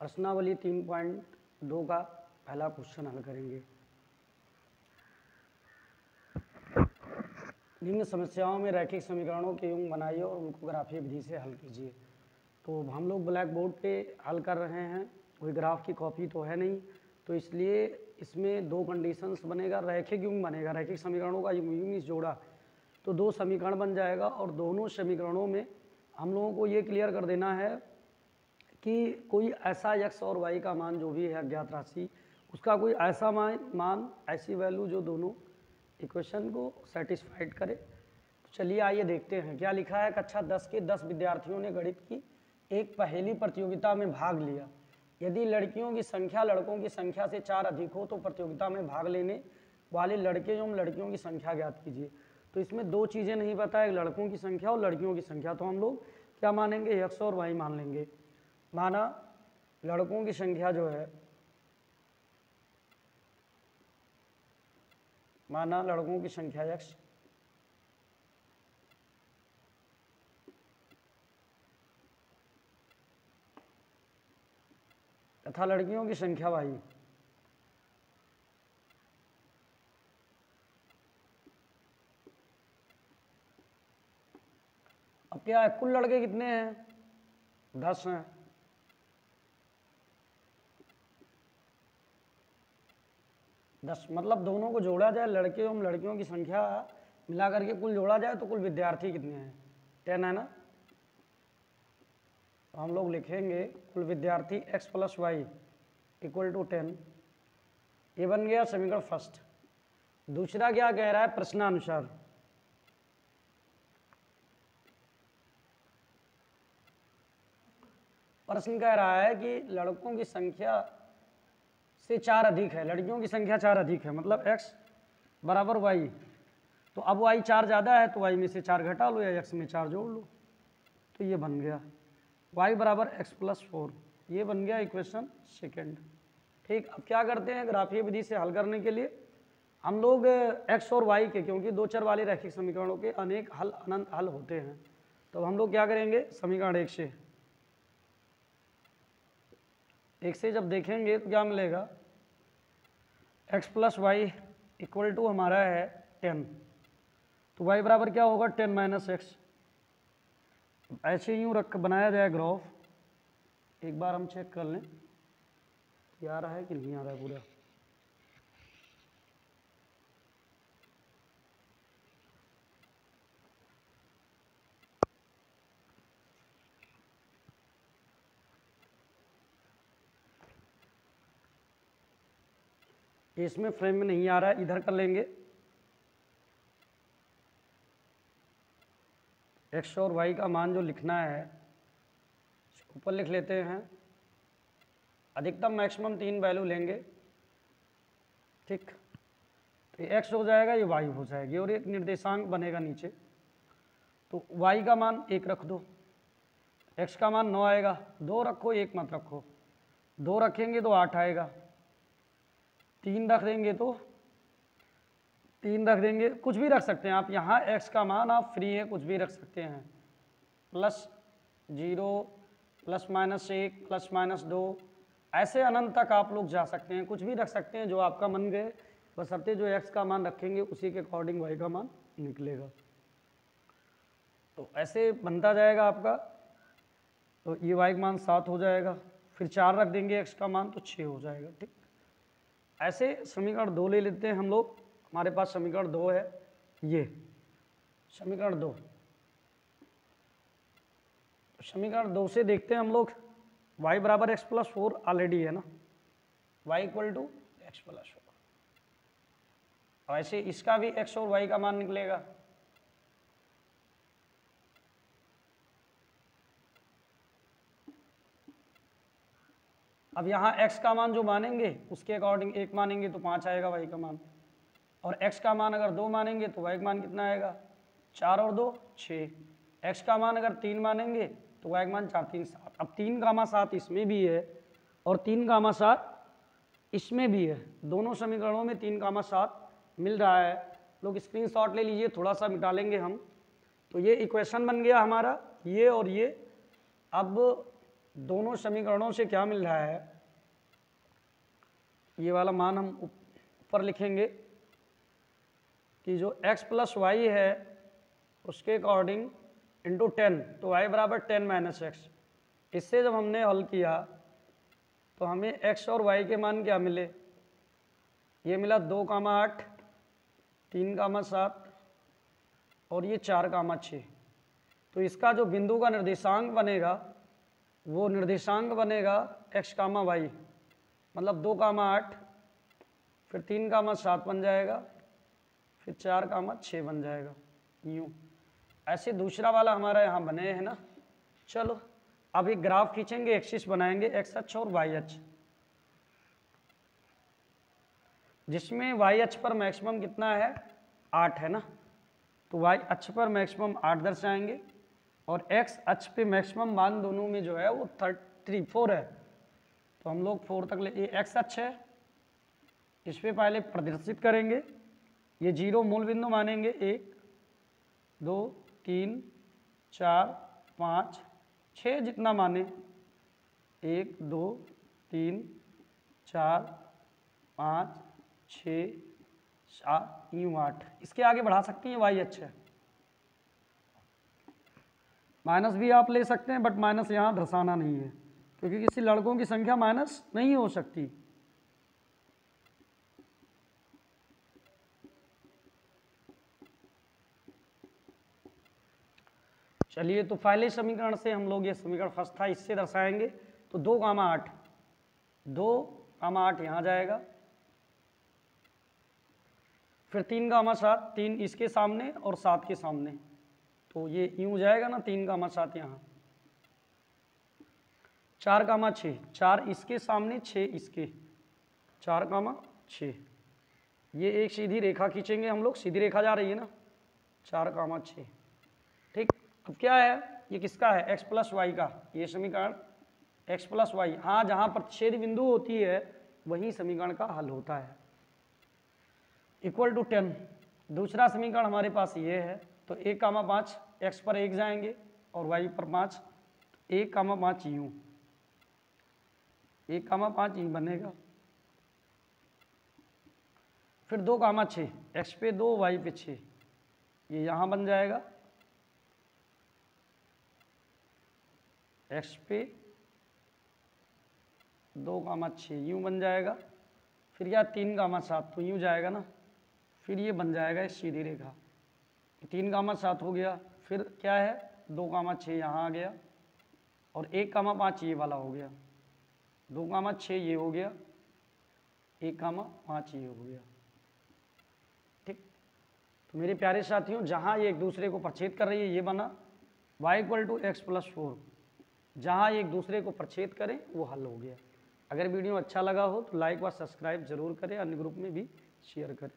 प्रश्नावली तीन पॉइंट दो का पहला क्वेश्चन हल करेंगे। निम्न समस्याओं में रैखिक समीकरणों के युग बनाइए और उनको ग्राफीय विधि से हल कीजिए। तो हम लोग ब्लैक बोर्ड पे हल कर रहे हैं, कोई ग्राफ की कॉपी तो है नहीं तो इसलिए इसमें दो कंडीशंस बनेगा, रैखिक युग बनेगा, रैखिक समीकरणों का युग जोड़ा। तो दो समीकरण बन जाएगा और दोनों समीकरणों में हम लोगों को ये क्लियर कर देना है कि कोई ऐसा यक्स और वाई का मान जो भी है अज्ञात राशि, उसका कोई ऐसा मान मान, ऐसी वैल्यू जो दोनों इक्वेशन को सेटिस्फाइड करे। तो चलिए आइए देखते हैं, क्या लिखा है? कक्षा दस के दस विद्यार्थियों ने गणित की, एक पहेली प्रतियोगिता में भाग लिया। यदि लड़कियों की संख्या लड़कों की संख्या से चार अधिक हो तो प्रतियोगिता में भाग लेने वाले लड़के एवं लड़कियों की संख्या ज्ञात कीजिए। तो इसमें दो चीज़ें नहीं पता है लड़कों की संख्या और लड़कियों की संख्या। तो हम लोग क्या मानेंगे? यक्स और वाई मान लेंगे। माना लड़कों की संख्या जो है, माना लड़कों की संख्या यक्स तथा लड़कियों की संख्या वाई अब क्या है कुल लड़के कितने हैं? दस हैं। दस मतलब दोनों को जोड़ा जाए, लड़के एवं लड़कियों की संख्या मिला करके कुल जोड़ा जाए तो कुल विद्यार्थी कितने हैं? टेन है ना? तो हम लोग लिखेंगे कुल विद्यार्थी X plus Y equal to ten ये बन गया समीकरण फ़र्स्ट। दूसरा क्या कह रहा है? प्रश्नानुसार। प्रश्न कह रहा है कि लड़कों की संख्या से चार अधिक है। लड़कियों की संख्या चार अधिक है। मतलब x बराबर वाई तो अब y चार ज़्यादा है तो y में से चार घटा लो या x में चार जोड़ लो। तो ये बन गया। y बराबर एक्स प्लस फोर ये बन गया इक्वेशन सेकेंड ठीक, अब क्या करते हैं? ग्राफीय विधि से हल करने के लिए हम लोग x और y के, क्योंकि दो चर वाले रैखिक समीकरणों के अनेक हल, अनंत हल होते हैं। तो हम लोग क्या करेंगे? समीकरण एक से। एक से जब देखेंगे तो क्या मिलेगा? X plus Y equal to हमारा है टेन तो y बराबर क्या होगा? टेन माइनस एक्स ऐसे यूँ रख, बनाया जाए ग्राफ एक बार हम चेक कर लें। कि आ रहा है कि नहीं आ रहा है पूरा? इसमें फ्रेम में नहीं आ रहा है इधर कर लेंगे। एक्स और वाई का मान जो लिखना है ऊपर लिख लेते हैं। अधिकतम मैक्सिमम तीन वैल्यू लेंगे। ठीक। तो ये एक्स हो जाएगा, ये वाई हो जाएगी और एक निर्देशांक बनेगा नीचे। तो वाई का मान एक रख दो। एक्स का मान नौ आएगा। दो रखो, एक मत रखो। दो रखेंगे तो आठ आएगा। तीन रख देंगे तो? तीन रख देंगे, कुछ भी रख सकते हैं। आप यहाँ x का मान, आप फ्री है, कुछ भी रख सकते हैं। प्लस ज़ीरो प्लस माइनस एक प्लस माइनस दो। ऐसे अनंत तक आप लोग जा सकते हैं। कुछ भी रख सकते हैं जो आपका मन गए बसरते जो x का मान रखेंगे, उसी के अकॉर्डिंग y का मान निकलेगा। तो ऐसे बनता जाएगा आपका। तो ये वाई का मान सात हो जाएगा। फिर चार रख देंगे एक्स का मान तो छः हो जाएगा, ठीक? ऐसे समीकरण दो ले लेते हैं हम लोग। हमारे पास समीकरण दो है, ये। समीकरण दो। समीकरण दो से देखते हैं हम लोग। y बराबर एक्स प्लस फोर ऑलरेडी है ना। y equal to X plus four वैसे ऐसे इसका भी x और y का मान निकलेगा। अब यहाँ x का मान जो मानेंगे, उसके अकॉर्डिंग एक मानेंगे तो पाँच आएगा y का मान। और x का मान अगर दो मानेंगे तो y का मान कितना आएगा? चार और दो, छः। x का मान अगर तीन मानेंगे तो y का मान चार, तीन, सात। अब तीन गामा सात इसमें भी है और तीन गामा सात इसमें भी है। दोनों समीकरणों में तीन गामा सात मिल रहा है। लोग स्क्रीनशॉट ले लीजिए थोड़ा सा मिटा लेंगे हम। तो ये इक्वेशन बन गया हमारा, ये और ये। अब दोनों समीकरणों से क्या मिल रहा है? ये वाला मान हम ऊपर लिखेंगे कि जो x प्लस वाई है, उसके अकॉर्डिंग इंटू टेन तो y बराबर टेन माइनस एक्स इससे जब हमने हल किया तो हमें x और y के मान क्या मिले? ये मिला दो कामा आठ, तीन कामा सात, और ये चार कामा छः तो इसका जो बिंदु का निर्देशांक बनेगा वो निर्देशांक बनेगा, x कामा वाई मतलब दो कामा आठ, फिर तीन कामा सात बन जाएगा, फिर चार कामा छः बन जाएगा, यूँ। ऐसे दूसरा वाला हमारा यहाँ बने है ना। चलो, अब एक ग्राफ खींचेंगे एक्सिस बनाएँगे एक्स अक्ष और वाई अक्ष। जिसमें वाई अक्ष पर मैक्सिमम कितना है? आठ है ना। तो वाई अक्ष पर मैक्सिमम आठ दर्शाएँगे। और एक्स अक्ष पे मैक्सिमम मान दोनों में जो है वो थर्टी फोर है। तो हम लोग फोर तक ले, ये एक्स अक्ष है। इस पर पहले प्रदर्शित करेंगे। ये ज़ीरो मूल बिंदु मानेंगे। एक, दो, तीन, चार, पाँच छः जितना माने। एक, दो, तीन, चार, पाँच छ सात यूँ आठ। इसके आगे बढ़ा सकती हैं वाई अच्छा माइनस भी आप ले सकते हैं बट माइनस यहाँ दर्शाना नहीं है, क्योंकि किसी लड़कों की संख्या माइनस नहीं हो सकती। चलिए तो पहले समीकरण से हम लोग ये समीकरण फ़र्स्ट था, इससे दर्शाएँगे। तो दो कामा आठ, दो कामा आठ यहाँ जाएगा। फिर तीन कामा सात, तीन इसके सामने और सात के सामने। तो ये यूँ जाएगा ना, तीन कामा सात यहाँ। चार कामा छः चार इसके सामने छः इसके। चार कामा छः ये एक सीधी रेखा खींचेंगे हम लोग, सीधी रेखा जा रही है ना। चार कामा छः ठीक? अब क्या है? ये किसका है? एक्स प्लस वाई का। ये समीकरण एक्स प्लस वाई हाँ जहाँ पर छेद बिंदु होती है, वही समीकरण का हल होता है। इक्वल टू टेन दूसरा समीकरण हमारे पास ये है तो एक कामा पाँच। एक्स पर एक जाएँगे और वाई पर पाँच एक कामा पाँच यूँ। एक कामा पाँच यूँ बनेगा। फिर दो कामा छः, एक्स पे दो, वाई पे छः। ये यहाँ बन जाएगा। एक्स पे दो कामा छः यूँ बन जाएगा। फिर यह तीन कामा सात तो यूँ जाएगा ना। फिर ये बन जाएगा इस सीधी रेखा। तीन कामा सात हो गया। फिर क्या है? दो कामा छः यहाँ आ गया और एक कामा पाँच ये वाला हो गया। दो कामा छः ये हो गया, एक कामा पाँच ये हो गया। ठीक? तो मेरे प्यारे साथियों, जहाँ ये एक दूसरे को प्रच्छेद कर रही है, ये बना। Y equal to X plus four जहाँ एक दूसरे को प्रच्छेद करें, वो हल हो गया। अगर वीडियो अच्छा लगा हो तो लाइक व सब्सक्राइब ज़रूर करें, अन्य ग्रुप में भी शेयर करें।